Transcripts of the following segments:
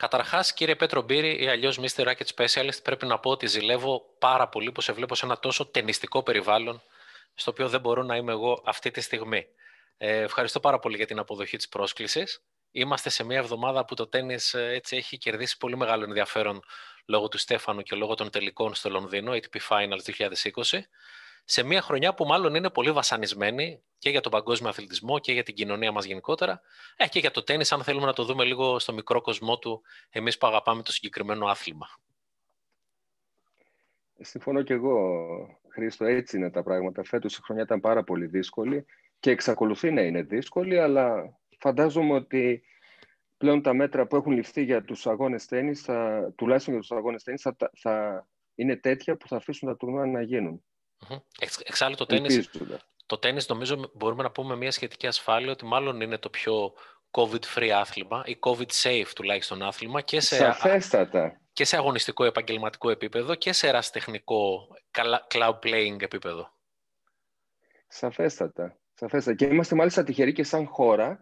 Καταρχάς, κύριε Πέτρο Μπύρη ή αλλιώς Mr. Racket Specialist, πρέπει να πω ότι ζηλεύω πάρα πολύ που σε βλέπω σε ένα τόσο ταινιστικό περιβάλλον, στο οποίο δεν μπορώ να είμαι εγώ αυτή τη στιγμή. Ε, ευχαριστώ πάρα πολύ για την αποδοχή της πρόσκλησης. Είμαστε σε μια εβδομάδα που το τέννις ε, έτσι έχει κερδίσει πολύ μεγάλο ενδιαφέρον λόγω του Στέφανου και λόγω των τελικών στο Λονδίνο, ATP Finals 2020 σε μια χρονιά που μάλλον είναι πολύ βασανισμένη και για τον παγκόσμιο αθλητισμό και για την κοινωνία μας γενικότερα ε, και για το τέννις αν θέλουμε να το δούμε λίγο στο μικρό κοσμό του εμείς που αγαπάμε το συγκεκριμένο άθλημα. Συμφωνώ και εγώ, Χρήστο, έτσι είναι τα πράγματα. Φέτος η χρονιά ήταν πάρα πολύ δύσκολη και εξακολουθεί να είναι δύσκολη, αλλά φαντάζομαι ότι πλέον τα μέτρα που έχουν ληφθεί για τους αγώνες τέννις, τουλάχιστον για τους αγώνες τέννις, θα, θα είναι τέτοια που θα αφήσουν τα τουρνουά να γίνουν. Εξάλλου το τέννις, το τέννις νομίζω μπορούμε να πούμε μια σχετική ασφάλεια ότι μάλλον είναι το πιο COVID-free άθλημα ή COVID-safe τουλάχιστον άθλημα και σε, Σαφέστατα. και σε αγωνιστικό επαγγελματικό επίπεδο και σε ερασιτεχνικό cloud playing επίπεδο. Σαφέστατα. Σαφέστατα. Και είμαστε μάλιστα τυχεροί και σαν χώρα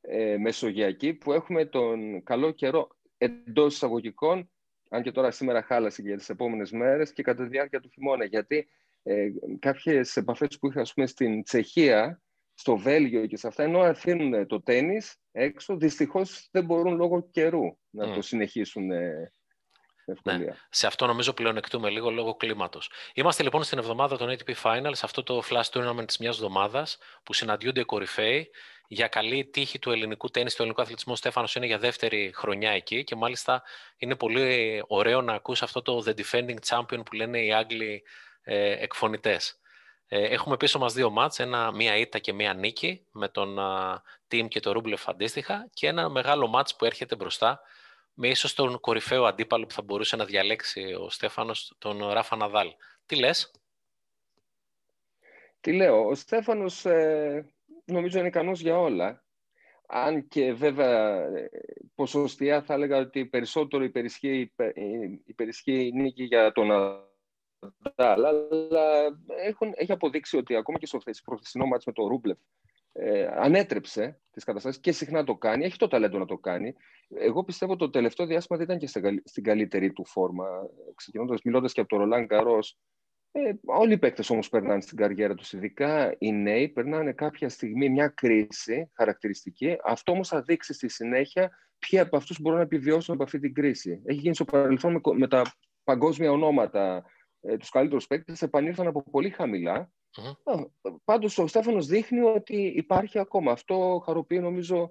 ε, μεσογειακή που έχουμε τον καλό καιρό εντός εισαγωγικών αν και τώρα σήμερα χάλασε για τις επόμενες μέρες και κατά τη διάρκεια του χειμώνα. Γιατί ε, κάποιες επαφές που είχα ας πούμε, στην Τσεχία, στο Βέλγιο και σε αυτά, ενώ αφήνουν το τέννις έξω, δυστυχώς δεν μπορούν λόγω καιρού να το συνεχίσουν ε, ναι. Σε αυτό νομίζω πλεονεκτούμε λίγο λόγω κλίματος. Είμαστε λοιπόν στην εβδομάδα των ATP Finals, αυτό το flash tournament της μιας εβδομάδας που συναντιούνται οι κορυφαίοι για καλή τύχη του ελληνικού τέννη, του ελληνικού αθλητισμού. Ο Στέφανος είναι για δεύτερη χρονιά εκεί και μάλιστα είναι πολύ ωραίο να ακούσει αυτό το The Defending Champion που λένε οι Άγγλοι ε, εκφωνητές. Ε, έχουμε πίσω μας δύο μάτς, ένα, μία ήττα και μία νίκη με τον Team και το Ρούμπλεφ αντίστοιχα και ένα μεγάλο μάτς που έρχεται μπροστά με ίσως τον κορυφαίο αντίπαλο που θα μπορούσε να διαλέξει ο Στέφανος, τον Ράφα Ναδάλ. Τι λες; Τι λέω, ο Στέφανος ε, νομίζω είναι ικανός για όλα. Αν και βέβαια ποσοστιά θα έλεγα ότι περισσότερο υπερισχύει, υπερισχύει η νίκη για τον αλλά έχουν, έχει αποδείξει ότι ακόμα και στο προχθεσινό μάτς με τον Ρούμπλεφ ε, ανέτρεψε τις καταστάσεις και συχνά το κάνει, έχει το ταλέντο να το κάνει. Εγώ πιστεύω ότι το τελευταίο διάστημα δεν ήταν και στην καλύτερη του φόρμα. Ξεκινώντας, μιλώντας και από τον Ρολάν Καρός, ε, όλοι οι παίκτες όμως περνάνε στην καριέρα τους, ειδικά οι νέοι, περνάνε κάποια στιγμή μια κρίση χαρακτηριστική. Αυτό όμως θα δείξει στη συνέχεια ποιοι από αυτούς μπορούν να επιβιώσουν από αυτή την κρίση. Έχει γίνει στο παρελθόν με, με τα παγκόσμια ονόματα ε, τους καλύτερους παίκτες, επανήλθαν από πολύ χαμηλά Mm-hmm. Πάντως ο Στέφανος δείχνει ότι υπάρχει ακόμα. Αυτό χαροποιεί νομίζω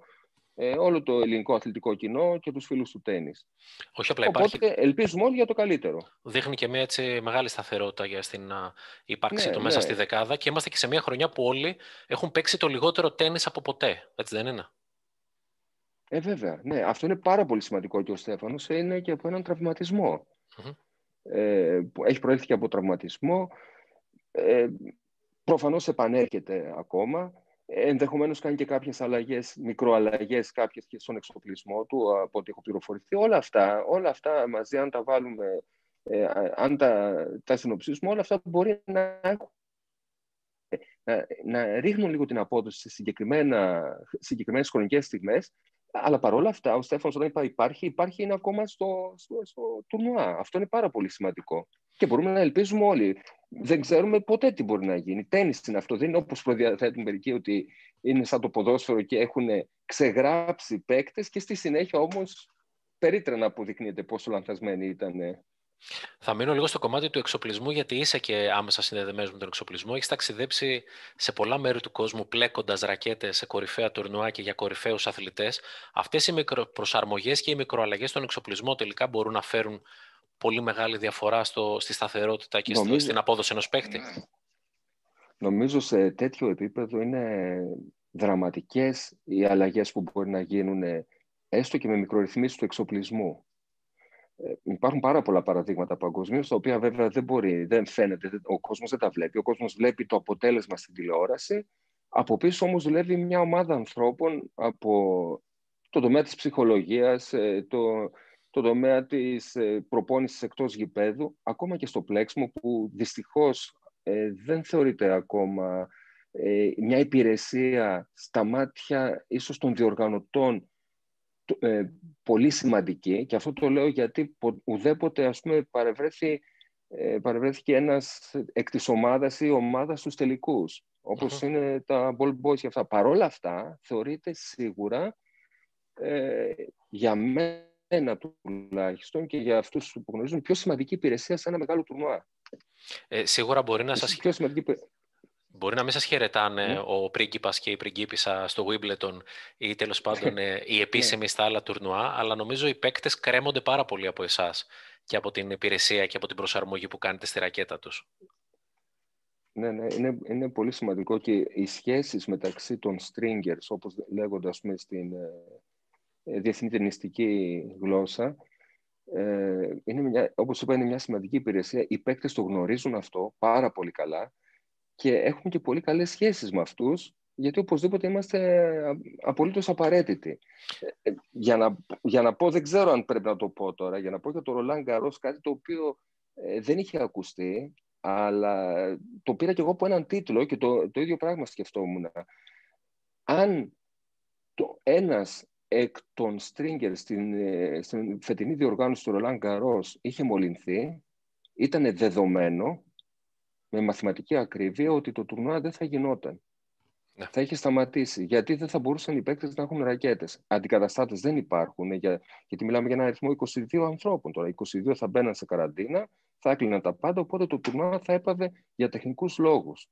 ε, όλο το ελληνικό αθλητικό κοινό και τους φίλους του τέννις. Όχι απλά Οπότε υπάρχει... ελπίζουμε όλοι για το καλύτερο. Δείχνει και μια έτσι μεγάλη σταθερότητα για στην ύπαρξη ναι, του μέσα ναι. στη δεκάδα και είμαστε και σε μια χρονιά που όλοι έχουν παίξει το λιγότερο τέννις από ποτέ. Έτσι δεν είναι; Ε, βέβαια. Ναι, αυτό είναι πάρα πολύ σημαντικό και ο Στέφανος είναι και από έναν τραυματισμό. Mm-hmm. Ε, έχει προέλθει και από τραυματισμό. Ε, Προφανώς επανέρχεται ακόμα. Ενδεχομένως κάνει και κάποιες αλλαγές, μικροαλλαγές κάποιες και στον εξοπλισμό του, από ό,τι έχω πληροφορηθεί. Όλα αυτά, όλα αυτά μαζί, αν τα βάλουμε, ε, αν τα, τα συνοψίσουμε, όλα αυτά μπορεί να, να, να ρίχνουν λίγο την απόδοση σε συγκεκριμένες χρονικές στιγμές, αλλά παρόλα αυτά, ο Στέφανος όταν είπα υπάρχει, υπάρχει είναι ακόμα στο, στο, στο τουρνουά. Αυτό είναι πάρα πολύ σημαντικό. Και μπορούμε να ελπίζουμε όλοι δεν ξέρουμε ποτέ τι μπορεί να γίνει. Τέννις είναι αυτό. Δεν είναι όπως προδιαθέτουν μερικοί ότι είναι σαν το ποδόσφαιρο και έχουν ξεγράψει παίκτες και στη συνέχεια όμως περίτρανα αποδεικνύεται πόσο λανθασμένοι ήταν. Θα μείνω λίγο στο κομμάτι του εξοπλισμού, γιατί είσαι και άμεσα συνδεδεμένος με τον εξοπλισμό. Έχεις ταξιδέψει σε πολλά μέρη του κόσμου πλέκοντας ρακέτες σε κορυφαία τουρνουά και για κορυφαίους αθλητές. Αυτές οι μικροπροσαρμογές και οι μικροαλλαγές στον εξοπλισμό τελικά μπορούν να φέρουν πολύ μεγάλη διαφορά στο, στη σταθερότητα και νομίζω, στην απόδοση ενός παίκτη; Νομίζω σε τέτοιο επίπεδο είναι δραματικές οι αλλαγές που μπορεί να γίνουν έστω και με μικρορυθμίσεις του εξοπλισμού. Ε, υπάρχουν πάρα πολλά παραδείγματα παγκοσμίως, τα οποία βέβαια δεν μπορεί, δεν φαίνεται, ο κόσμος δεν τα βλέπει. Ο κόσμος βλέπει το αποτέλεσμα στην τηλεόραση. Από πίσω όμως δουλεύει μια ομάδα ανθρώπων από το τομέα της ψυχολογίας, ε, το, το τομέα της ε, προπόνησης εκτός γηπέδου, ακόμα και στο πλέξιμο που δυστυχώς ε, δεν θεωρείται ακόμα ε, μια υπηρεσία στα μάτια ίσως των διοργανωτών ε, πολύ σημαντική και αυτό το λέω γιατί ουδέποτε ας πούμε παρευρέθη, ε, παρευρέθηκε ένας εκ της ομάδας ή ομάδας στους τελικούς όπως είναι τα ball boys και αυτά. Παρόλα αυτά θεωρείται σίγουρα ε, για μένα τουλάχιστον και για αυτούς που γνωρίζουν πιο σημαντική υπηρεσία σε ένα μεγάλο τουρνουά. Ε, σίγουρα μπορεί να σας... Πιο σημαντική... Μπορεί να μην σας χαιρετάνε ναι. ο πρίγκιπας και η πριγκίπισσα στο Wimbledon ή τέλος πάντων ε, η ναι. επίσημη στα άλλα τουρνουά, αλλά νομίζω οι παίκτες κρέμονται πάρα πολύ από εσάς και από την υπηρεσία και από την προσαρμογή που κάνετε στη ρακέτα τους. Ναι, ναι, είναι, είναι πολύ σημαντικό και οι σχέσεις μεταξύ των stringers, όπως λέγονται ας πούμε, στην ε, ε διεθνή ταινιστική γλώσσα, ε, είναι μια, όπως είπα, είναι μια σημαντική υπηρεσία. Οι παίκτες το γνωρίζουν αυτό πάρα πολύ καλά και έχουμε και πολύ καλές σχέσεις με αυτούς, γιατί οπωσδήποτε είμαστε απολύτως απαραίτητοι. Ε, για να, για να πω, δεν ξέρω αν πρέπει να το πω τώρα, για να πω για το Ρολάν Γκαρός κάτι το οποίο ε, δεν είχε ακουστεί, αλλά το πήρα και εγώ από έναν τίτλο και το, το ίδιο πράγμα σκεφτόμουν. Αν το ένας εκ των stringers στην, ε, στην φετινή διοργάνωση του Ρολάν Γκαρός είχε μολυνθεί, ήταν δεδομένο με μαθηματική ακρίβεια ότι το τουρνουά δεν θα γινόταν. Ναι. Θα είχε σταματήσει. Γιατί δεν θα μπορούσαν οι παίκτες να έχουν ρακέτες. Αντικαταστάτες δεν υπάρχουν, για, γιατί μιλάμε για ένα αριθμό 22 ανθρώπων τώρα. 22 θα μπαίναν σε καραντίνα, θα έκλειναν τα πάντα, οπότε το τουρνουά θα έπαβε για τεχνικούς λόγους.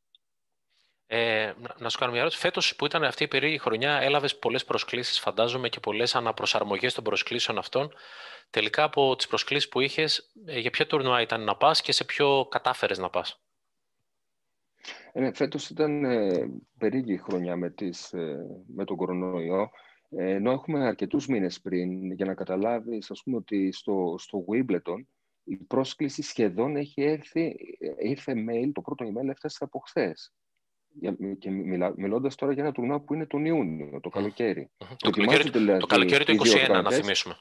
Ε, να σου κάνω μια ερώτηση. Φέτος που ήταν αυτή η περίεργη χρονιά, έλαβες πολλές προσκλήσεις, φαντάζομαι, και πολλές αναπροσαρμογές των προσκλήσεων αυτών. Τελικά από τις προσκλήσεις που είχες, ε, για ποιο τουρνουά ήταν να πας και σε ποιο κατάφερες να πας; Ε, ναι, φέτος ήταν ε, περίεργη χρονιά με, τις, ε, με τον κορονοϊό, ε, ενώ έχουμε αρκετούς μήνες πριν για να καταλάβεις ας πούμε, ότι στο, στο Wimbledon η πρόσκληση σχεδόν έχει έρθει, ε, ήρθε mail, το πρώτο email έφτασε από χθες. Και μιλά, μιλώντας τώρα για ένα τουρνά που είναι τον Ιούνιο, το καλοκαίρι. Το, καλοκαίρι, δηλαδή, το καλοκαίρι του 2021, να θυμίσουμε.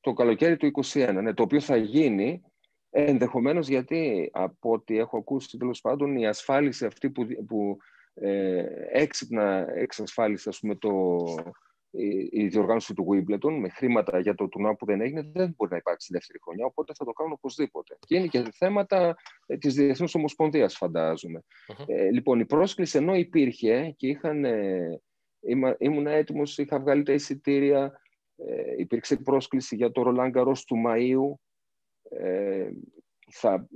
Το καλοκαίρι του 2021, ναι, το οποίο θα γίνει Ενδεχομένως γιατί από ό,τι έχω ακούσει τέλος πάντων η ασφάλιση αυτή που, που ε, έξυπνα εξασφάλισε ας πούμε, το, η, η διοργάνωση του Wimbledon με χρήματα για το τουρνουά που δεν έγινε δεν μπορεί να υπάρξει δεύτερη χρονιά, οπότε θα το κάνουν οπωσδήποτε. Και είναι και θέματα ε, της Διεθνούς Ομοσπονδίας φαντάζομαι. Ε, λοιπόν, η πρόσκληση ενώ υπήρχε και είχαν, ε, ήμουν έτοιμος, είχα βγάλει τα εισιτήρια, ε, υπήρξε πρόσκληση για το Ρολάν του Μαΐου, ε, θα,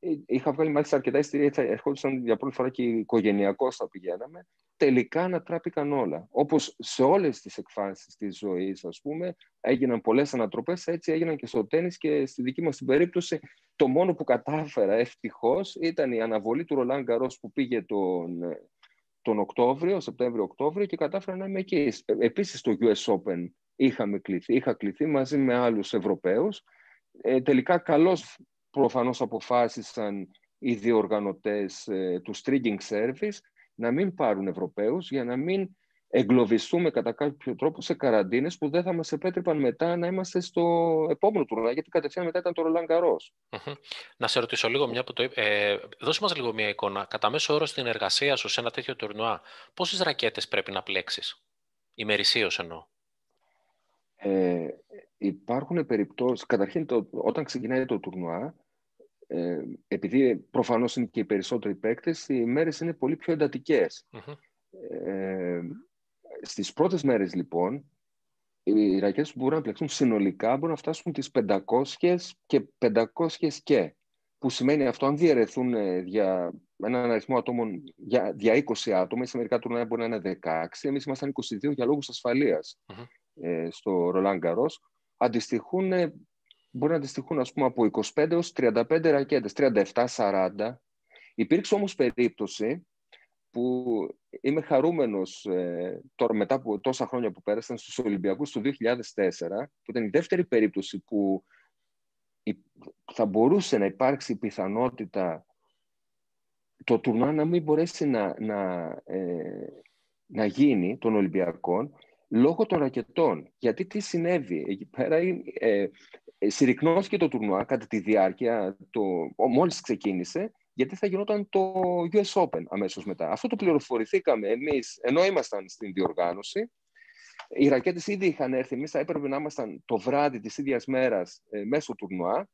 ε, είχα βγάλει μάλιστα αρκετά εισιτήρια, θα ερχόντουσαν για πρώτη φορά και οικογενειακώς θα πηγαίναμε. Τελικά ανατράπηκαν όλα. Όπως σε όλες τις εκφάνσεις της ζωής, ας πούμε, έγιναν πολλές ανατροπές, έτσι έγιναν και στο τέννη και στη δική μας την περίπτωση. Το μόνο που κατάφερα ευτυχώς ήταν η αναβολή του Ρολάν Γκαρός που πήγε τον, τον Οκτώβριο, Σεπτέμβριο-Οκτώβριο και κατάφερα να είμαι εκεί. Ε, Επίσης στο US Open είχαμε κληθεί, είχα κληθεί μαζί με άλλους Ευρωπαίους ε, τελικά καλώς προφανώς αποφάσισαν οι διοργανωτές ε, του stringing service να μην πάρουν Ευρωπαίους για να μην εγκλωβιστούμε κατά κάποιο τρόπο σε καραντίνες που δεν θα μας επέτρεπαν μετά να είμαστε στο επόμενο τουρνουά, γιατί κατευθείαν μετά ήταν το Ρολάν Να σε ρωτήσω λίγο μια που το ε, δώσε μας λίγο μια εικόνα. Κατά μέσο όρο στην εργασία σου σε ένα τέτοιο τουρνουά, πόσες ρακέτες πρέπει να πλέξεις, ημερησίως εννοώ. Ε, υπάρχουν περιπτώσεις, καταρχήν το, όταν ξεκινάει το τουρνουά, ε, επειδή προφανώς είναι και οι περισσότεροι παίκτες, οι μέρες είναι πολύ πιο εντατικες Ε, στις πρώτες μέρες λοιπόν, οι ρακέτες που μπορούν να πλεξούν συνολικά μπορούν να φτάσουν τις 500 και 500 και. Που σημαίνει αυτό, αν διαιρεθούν ε, για έναν αριθμό ατόμων για, για 20 άτομα, σε μερικά τουρνουά μπορεί να είναι 16, εμείς ήμασταν 22 για λόγους ε, στο Ρολάν Καρός, αντιστοιχούν, μπορεί να αντιστοιχούν ας πούμε, από 25 έως 35 ρακέτες, 37-40. Υπήρξε όμως περίπτωση που είμαι χαρούμενος ε, τώρα μετά από τόσα χρόνια που πέρασαν στους Ολυμπιακούς του 2004, που ήταν η δεύτερη περίπτωση που θα μπορούσε να υπάρξει πιθανότητα το τουρνά να μην μπορέσει να, να, ε, να γίνει των Ολυμπιακών λόγω των ρακετών. Γιατί τι συνέβη; Εκεί πέρα ε, ε, συρρυκνώθηκε το τουρνουά κατά τη διάρκεια, το, μόλις ξεκίνησε, γιατί θα γινόταν το US Open αμέσως μετά. Αυτό το πληροφορηθήκαμε εμείς, ενώ ήμασταν στην διοργάνωση, Οι ρακέτες ήδη είχαν έρθει. Εμείς θα έπρεπε να ήμασταν το βράδυ της ίδιας μέρας ε, μέσω τουρνουά.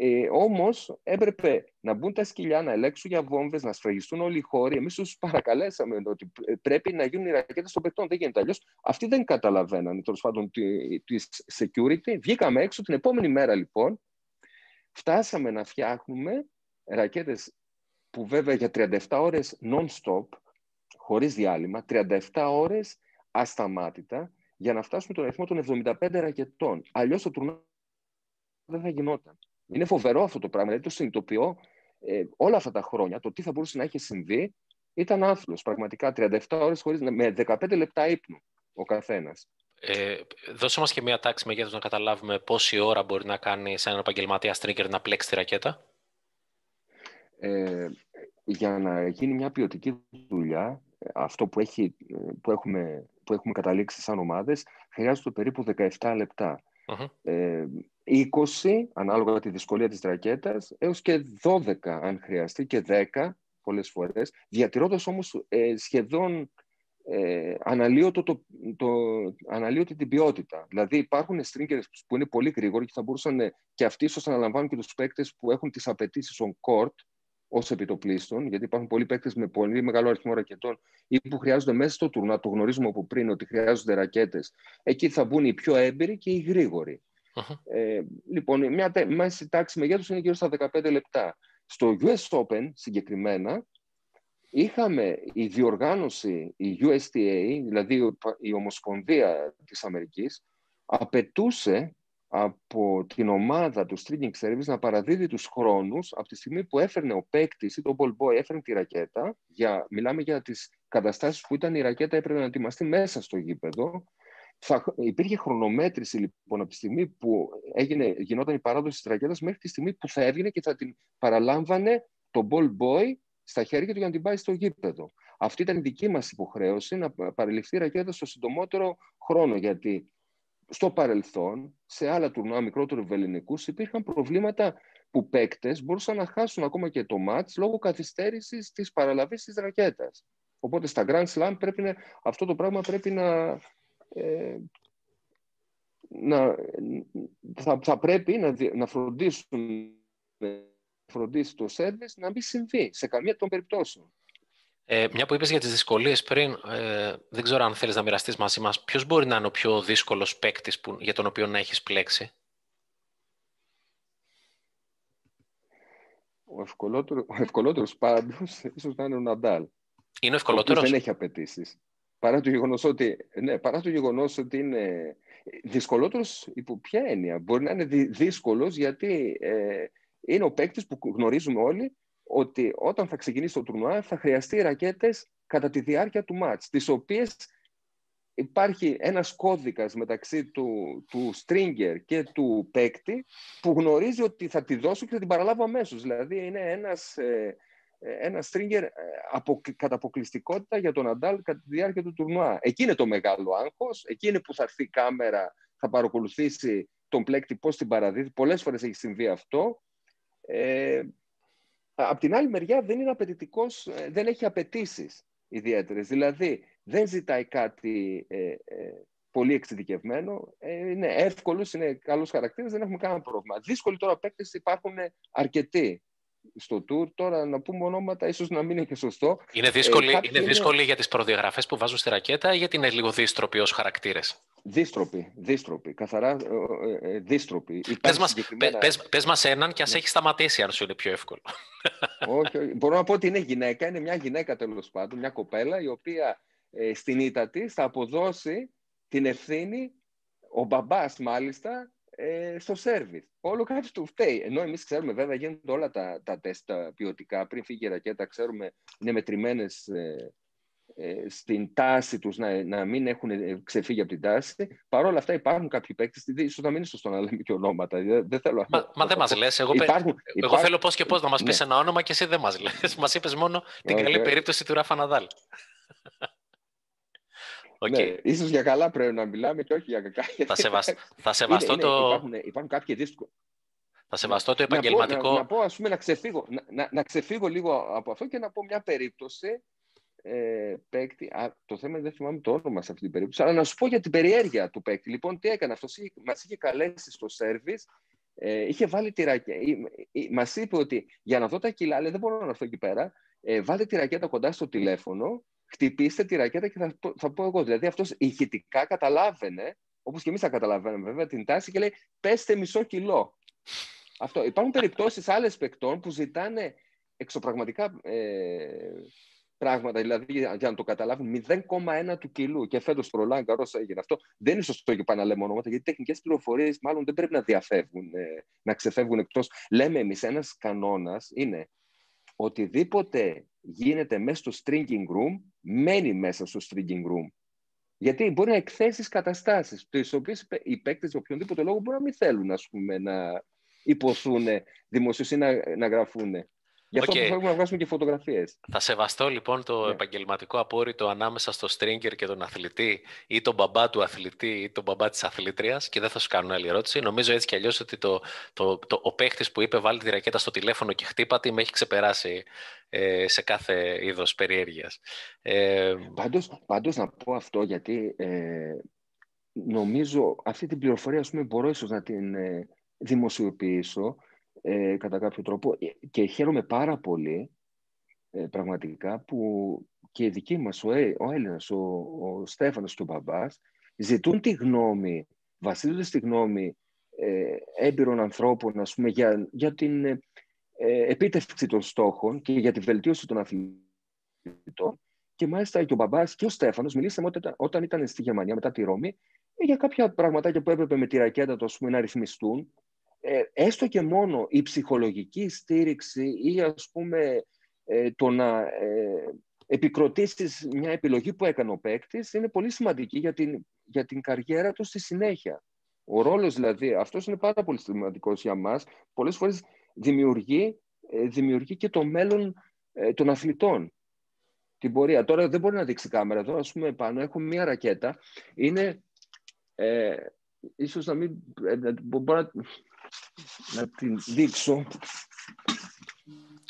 Ε, Όμως έπρεπε να μπουν τα σκυλιά, να ελέγξουν για βόμβες, να σφραγιστούν όλοι οι χώροι. Εμείς τους παρακαλέσαμε ότι πρέπει να γίνουν οι ρακέτες των παιχτών. Δεν γίνεται αλλιώς. Αυτοί δεν καταλαβαίνανε τέλος πάντων τη security. Βγήκαμε έξω την επόμενη μέρα λοιπόν. Φτάσαμε να φτιάχνουμε ρακέτες που βέβαια για 37 ώρες non-stop, χωρίς διάλειμμα, 37 ώρες ασταμάτητα, για να φτάσουμε τον αριθμό των 75 ρακετών. Αλλιώς το τουρνά δεν θα γινόταν. Είναι φοβερό αυτό το πράγμα. Δηλαδή το συνειδητοποιώ ε, όλα αυτά τα χρόνια. Το τι θα μπορούσε να έχει συμβεί ήταν άθλος. Πραγματικά 37 ώρες χωρίς, με 15 λεπτά ύπνου ο καθένας. Ε, δώσε μας και μία τάξη μεγέθους να καταλάβουμε πόση ώρα μπορεί να κάνει σε έναν επαγγελματία στρίγκερ να πλέξει τη ρακέτα. Ε, για να γίνει μια ποιοτική δουλειά, αυτό που, έχει, που, έχουμε, που έχουμε καταλήξει σαν ομάδες, χρειάζεται περίπου 17 λεπτα Ε, 20, ανάλογα με τη δυσκολία της ρακέτας, έως και 12 αν χρειαστεί και 10 πολλές φορές, διατηρώντας όμως ε, σχεδόν ε, αναλύωτο το, το, αναλύωτη την ποιότητα. Δηλαδή υπάρχουν stringers που είναι πολύ γρήγοροι και θα μπορούσαν και αυτοί ίσως να αναλαμβάνουν και τους παίκτες που έχουν τις απαιτήσεις on court ως επιτοπλίστων, γιατί υπάρχουν πολλοί παίκτες με πολύ μεγάλο αριθμό ρακετών ή που χρειάζονται μέσα στο τουρνά, το γνωρίζουμε από πριν ότι χρειάζονται ρακέτες. Εκεί θα μπουν οι πιο έμπειροι και οι γρήγοροι. Ε, λοιπόν, μια μέση τάξη μεγέθους είναι γύρω στα 15 λεπτά. Στο US Open συγκεκριμένα, είχαμε η διοργάνωση, η USTA, δηλαδή η Ομοσπονδία της Αμερικής, απαιτούσε από την ομάδα του streaming service να παραδίδει τους χρόνους από τη στιγμή που έφερνε ο παίκτης ή το ball boy έφερνε τη ρακέτα, για, μιλάμε για τις καταστάσεις που ήταν η ρακέτα έπρεπε να ετοιμαστεί μέσα στο γήπεδο, θα, υπήρχε χρονομέτρηση λοιπόν από τη στιγμή που έγινε, γινόταν η παράδοση της ρακέτας μέχρι τη στιγμή που θα έβγαινε και θα την παραλάμβανε το ball boy στα χέρια του για να την πάει στο γήπεδο. Αυτή ήταν η δική μας υποχρέωση να παρελειφθεί η ρακέτα στο συντομότερο χρόνο γιατί στο παρελθόν, σε άλλα τουρνουά μικρότερου βεληνικού, υπήρχαν προβλήματα που παίκτες μπορούσαν να χάσουν ακόμα και το μάτς λόγω καθυστέρησης της παραλαβής της ρακέτας. Οπότε στα Grand Slam πρέπει να, αυτό το πράγμα πρέπει να, ε, να θα, θα, πρέπει να, να φροντίσουν φροντίσει το σερβις να μην συμβεί σε καμία των περιπτώσεων. Ε, μια που είπες για τις δυσκολίες πριν, ε, δεν ξέρω αν θέλεις να μοιραστείς μαζί μας, ποιος μπορεί να είναι ο πιο δύσκολος παίκτης για τον οποίο να έχεις πλέξει; Ο, ευκολότερο, ο ευκολότερος πάντως ίσως να είναι ο Ναντάλ. Είναι ο ευκολότερος; δεν έχει απαιτήσεις. Παρά το γεγονός ότι, ναι, παρά το γεγονός ότι είναι δυσκολότερος υπό ποια έννοια; Μπορεί να είναι δύσκολος γιατί ε, είναι ο παίκτης που γνωρίζουμε όλοι ότι όταν θα ξεκινήσει το τουρνουά θα χρειαστεί ρακέτες κατά τη διάρκεια του μάτς, τις οποίες υπάρχει ένας κώδικας μεταξύ του, του stringer και του παίκτη που γνωρίζει ότι θα τη δώσω και θα την παραλάβω αμέσως. Δηλαδή είναι ένας, ε, ένας stringer ε, από, κατά αποκλειστικότητα για τον Αντάλ κατά τη διάρκεια του τουρνουά. Εκεί είναι το μεγάλο άγχος, εκεί είναι που θα έρθει η κάμερα, θα παρακολουθήσει τον πλέκτη πώς την παραδίδει. Πολλές φορές έχει συμβεί αυτό. Ε, Απ' την άλλη μεριά δεν είναι απαιτητικός, ε, δεν έχει απαιτήσεις ιδιαίτερες. Δηλαδή δεν ζητάει κάτι ε, ε, πολύ εξειδικευμένο. Ε, είναι εύκολος, είναι καλός χαρακτήρας, δεν έχουμε κανένα πρόβλημα. Δύσκολοι τώρα παίκτες υπάρχουν αρκετοί στο tour. Τώρα να πούμε ονόματα, ίσως να μην είναι και σωστό. Είναι δύσκολη, ε, είναι δύσκολη για τις προδιαγραφές που βάζουν στη ρακέτα ή γιατί είναι λίγο δύστροποι ως χαρακτήρες; Δίστροπη, δίστροπη, καθαρά ε, ε, δίστροπη. Πες μας, συγκεκριμένα... πες, πες μας έναν και ας ναι. έχει σταματήσει αν σου είναι πιο εύκολο. όχι, όχι, μπορώ να πω ότι είναι γυναίκα, είναι μια γυναίκα τέλος πάντων, μια κοπέλα η οποία ε, στην ήττα της θα αποδώσει την ευθύνη, ο μπαμπάς μάλιστα, ε, στο σερβις. Όλο κάτι του φταίει. Ενώ εμείς ξέρουμε βέβαια γίνονται όλα τα, τα τεστ ποιοτικά, πριν φύγει η ρακέτα ξέρουμε είναι μετρημένες ε, ε, στην τάση τους να, να μην έχουν ε, ξεφύγει από την τάση. Παρ' όλα αυτά υπάρχουν κάποιοι παίκτες, ίσως να μην είναι σωστό να λέμε και ονόματα. Δεν θέλω μα, μα δεν μας λες. Εγώ, υπάρχουν, εγώ υπάρχουν... θέλω πώς και πώς να μας πεις ναι. ένα όνομα και εσύ δεν μας λες. μας είπες μόνο την okay. καλή περίπτωση του Ράφα Ναδάλ. Okay. Ναι, ίσως για καλά πρέπει να μιλάμε και όχι για κακά. Θα, σεβασ... θα σεβαστώ είναι, το... Υπάρχουν, υπάρχουν κάποιοι δύσκολοι. Θα σεβαστώ το επαγγελματικό... Να, πω, να, να, πω, ας πούμε, να ξεφύγω, να, να, ξεφύγω λίγο από αυτό και να πω μια περίπτωση ε, παίκτη. Α, το θέμα δεν θυμάμαι το όνομα σε αυτή την περίπτωση, αλλά να σου πω για την περιέργεια του παίκτη. Λοιπόν, τι έκανε αυτός, μας είχε καλέσει στο σερβις, ε, είχε βάλει τη ρακέτα. Μας είπε ότι για να δω τα κιλά, λέει, δεν μπορώ να έρθω εκεί πέρα. Ε, βάλτε τη ρακέτα κοντά στο τηλέφωνο, χτυπήστε τη ρακέτα και θα, θα πω εγώ. Δηλαδή αυτός ηχητικά καταλάβαινε, όπως και εμείς θα καταλαβαίνουμε βέβαια, την τάση και λέει: Πέστε μισό κιλό. Αυτό. Υπάρχουν περιπτώσεις άλλες παικτών που ζητάνε εξωπραγματικά ε, πράγματα, δηλαδή για να το καταλάβουν, 0,1 του κιλού. Και φέτος στο Ρολάν Καρό έγινε αυτό. Δεν είναι σωστό και πάνε να λέμε ονόματα, γιατί τεχνικές πληροφορίες μάλλον δεν πρέπει να διαφεύγουν, ε, να ξεφεύγουν εκτός. Λέμε εμείς, ένας κανόνας είναι οτιδήποτε γίνεται μέσα στο stringing room, μένει μέσα στο stringing room. Γιατί μπορεί να εκθέσεις καταστάσεις, τις οποίες οι παίκτες για οποιονδήποτε λόγο μπορεί να μην θέλουν ας πούμε, να υποθούν δημοσίως ή να, να γραφούν. Γι' αυτό okay. να βγάζουμε και φωτογραφίες. Θα σεβαστώ λοιπόν το yeah. Ναι. επαγγελματικό απόρριτο ανάμεσα στο στρίγκερ και τον αθλητή ή τον μπαμπά του αθλητή ή τον μπαμπά της αθλήτριας και δεν θα σου κάνω άλλη ερώτηση. Νομίζω έτσι κι αλλιώς ότι το, το, το, ο παίχτης που είπε βάλει τη ρακέτα στο τηλέφωνο και χτύπατη με έχει ξεπεράσει ε, σε κάθε είδος περιέργειας. Ε, πάντως, πάντως να πω αυτό γιατί ε, νομίζω αυτή την πληροφορία ας πούμε, μπορώ ίσως να την ε, δημοσιοποιήσω ε, κατά κάποιο τρόπο. Ε, και χαίρομαι πάρα πολύ ε, πραγματικά που και οι δικοί μας, ο, ο Έλληνας, ο, ο Στέφανος και ο Μπαμπάς ζητούν τη γνώμη, βασίζονται στη γνώμη ε, έμπειρων ανθρώπων ας πούμε, για, για την ε, επίτευξη των στόχων και για τη βελτίωση των αθλητών. Και μάλιστα και ο Μπαμπάς και ο Στέφανος μιλήσαμε όταν, όταν ήταν στη Γερμανία μετά τη Ρώμη για κάποια πραγματάκια που έπρεπε με τη ρακέτα του πούμε, να ρυθμιστούν ε, έστω και μόνο η ψυχολογική στήριξη ή ας πούμε ε, το να ε, επικροτήσεις μια επιλογή που έκανε ο παίκτης είναι πολύ σημαντική για την, για την καριέρα του στη συνέχεια. Ο ρόλος δηλαδή, αυτός είναι πάρα πολύ σημαντικός για μας. Πολλές φορές δημιουργεί, ε, δημιουργεί και το μέλλον ε, των αθλητών. Την πορεία. Τώρα δεν μπορεί να δείξει κάμερα εδώ, ας πούμε πάνω έχουμε μια ρακέτα. Είναι, ε, ίσως να μην, μπορώ να την δείξω.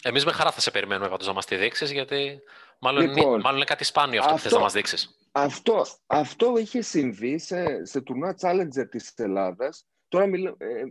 Εμείς με χαρά θα σε περιμένουμε πάντως να μας τη δείξεις, γιατί μάλλον, λοιπόν, είναι, μάλλον είναι κάτι σπάνιο αυτό, αυτό που θες να μας δείξεις. Αυτό, αυτό είχε συμβεί σε, σε τουρνά Challenger της Ελλάδας. Τώρα μιλώ, ε,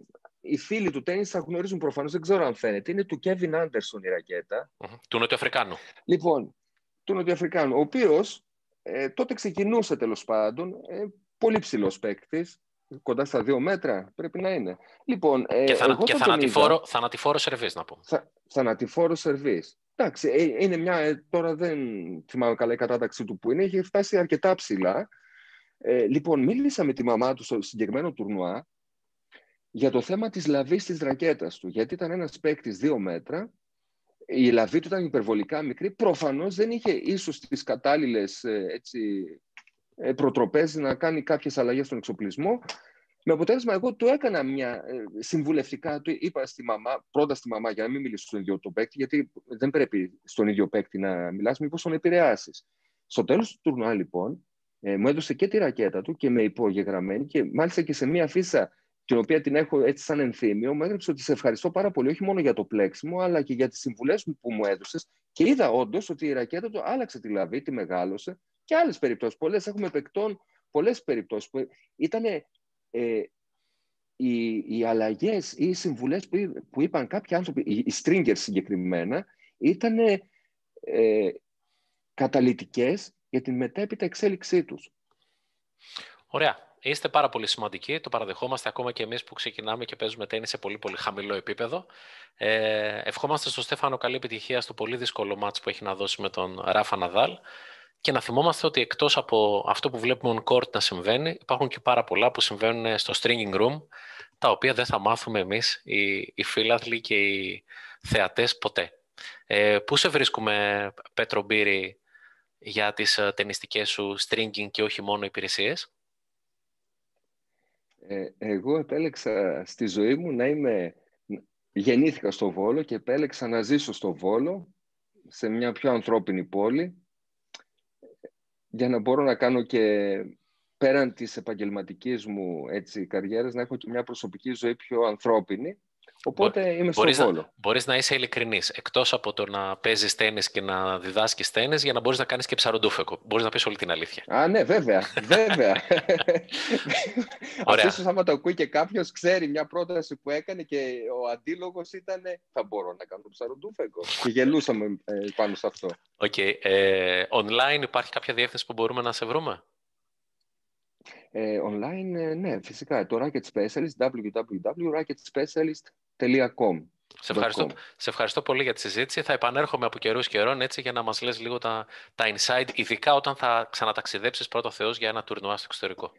οι φίλοι του τέννις θα γνωρίζουν προφανώς, δεν ξέρω αν φαίνεται. Είναι του Kevin Anderson η ρακέτα. Του Νοτιοαφρικάνου. Λοιπόν, του Νοτιοαφρικάνου, ο οποίος ε, τότε ξεκινούσε τέλος πάντων, ε, πολύ ψηλός παίκτης, κοντά στα δύο μέτρα πρέπει να είναι. Λοιπόν, ε, και, θα, και θανατηφόρο, θανατηφόρο σερβίς να πω. Θα, θανατηφόρο σερβίς. Εντάξει, ε, είναι μια, ε, τώρα δεν θυμάμαι καλά η κατάταξη του που είναι, έχει φτάσει αρκετά ψηλά. Ε, λοιπόν, μίλησα με τη μαμά του στο συγκεκριμένο τουρνουά για το θέμα της λαβής της ρακέτας του, γιατί ήταν ένας παίκτης δύο μέτρα, η λαβή του ήταν υπερβολικά μικρή, προφανώς δεν είχε ίσως τις κατάλληλες έτσι, ε, προτροπές να κάνει κάποιες αλλαγές στον εξοπλισμό. Με αποτέλεσμα, εγώ του έκανα μια ε, συμβουλευτικά, του είπα στη μαμά, πρώτα στη μαμά για να μην μιλήσω στον ίδιο τον παίκτη, γιατί δεν πρέπει στον ίδιο παίκτη να μιλάς, μήπως τον επηρεάσεις. Στο τέλος του τουρνουά, λοιπόν, ε, μου έδωσε και τη ρακέτα του και με υπογεγραμμένη και μάλιστα και σε μια φύσα την οποία την έχω έτσι σαν ενθύμιο, μου έγραψε ότι σε ευχαριστώ πάρα πολύ, όχι μόνο για το πλέξιμο, αλλά και για τις συμβουλές που μου έδωσες και είδα όντως ότι η ρακέτα του άλλαξε τη λαβή, τη μεγάλωσε και άλλες περιπτώσεις. Πολλές έχουμε παικτών, πολλές περιπτώσεις που ήταν ε, οι, οι αλλαγές ή οι συμβουλές που, που είπαν κάποιοι άνθρωποι, οι, οι stringers συγκεκριμένα, ήταν ε, καταλητικές για την μετέπειτα εξέλιξή τους. Ωραία. Είστε πάρα πολύ σημαντικοί, το παραδεχόμαστε ακόμα και εμείς που ξεκινάμε και παίζουμε τέννη σε πολύ πολύ χαμηλό επίπεδο. Ε, ευχόμαστε στον Στέφανο καλή επιτυχία στο πολύ δύσκολο μάτς που έχει να δώσει με τον Ράφα Ναδάλ και να θυμόμαστε ότι εκτός από αυτό που βλέπουμε on court να συμβαίνει, υπάρχουν και πάρα πολλά που συμβαίνουν στο stringing room, τα οποία δεν θα μάθουμε εμείς οι, οι φίλαθλοι και οι θεατές ποτέ. Ε, πού σε βρίσκουμε, Πέτρο Μπύρη, για τις ε, ταινιστικές σου stringing και όχι μόνο υπηρεσίες; Ε, εγώ επέλεξα στη ζωή μου να είμαι... Γεννήθηκα στο Βόλο και επέλεξα να ζήσω στο Βόλο, σε μια πιο ανθρώπινη πόλη, για να μπορώ να κάνω και πέραν της επαγγελματικής μου έτσι, καριέρας, να έχω και μια προσωπική ζωή πιο ανθρώπινη, Οπότε είμαι στο μπορείς Να, μπορείς να είσαι ειλικρινής, εκτός από το να παίζεις τέννις και να διδάσκεις τέννις, για να μπορείς να κάνεις και ψαροντούφεκο. Μπορείς να πεις όλη την αλήθεια. Α, ναι, βέβαια, βέβαια. Αυτό άμα το ακούει και κάποιος ξέρει μια πρόταση που έκανε και ο αντίλογος ήταν θα μπορώ να κάνω ψαροντούφεκο. και γελούσαμε ε, πάνω σε αυτό. Okay. Ε, online υπάρχει κάποια διεύθυνση που μπορούμε να σε βρούμε; Ε, online, ε, ναι, φυσικά. Το Racket Specialist, www.racketspecialist.com. Σε ευχαριστώ, σε ευχαριστώ πολύ για τη συζήτηση. Θα επανέρχομαι από καιρούς καιρών έτσι για να μας λες λίγο τα, τα inside, ειδικά όταν θα ξαναταξιδέψεις πρώτο Θεός για ένα τουρνουά στο εξωτερικό.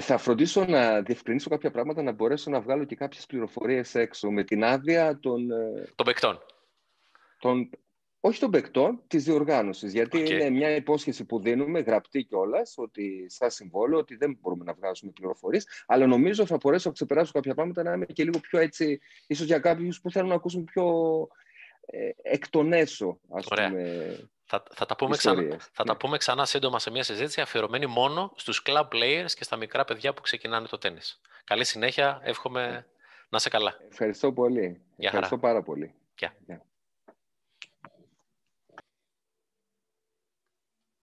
Θα φροντίσω να διευκρινίσω κάποια πράγματα, να μπορέσω να βγάλω και κάποιες πληροφορίες έξω με την άδεια των. Ε, των παικτών. Των, όχι των παικτών, της διοργάνωσης. Γιατί είναι μια υπόσχεση που δίνουμε, γραπτή κιόλας, ότι σαν συμβόλαιο, ότι δεν μπορούμε να βγάζουμε πληροφορίες. Αλλά νομίζω θα μπορέσω να ξεπεράσω κάποια πράγματα να είμαι και λίγο πιο έτσι, ίσως για κάποιους που θέλουν να ακούσουν πιο ε, εκ των έσω, ας πούμε. Θα, θα, τα πούμε ξανά, θα τα ναι. πούμε ξανά σύντομα σε μια συζήτηση αφιερωμένη μόνο στους club players και στα μικρά παιδιά που ξεκινάνε το τέννις. Καλή συνέχεια, εύχομαι να σε καλά. Ευχαριστώ πολύ. Ευχαριστώ πάρα πολύ. Γεια.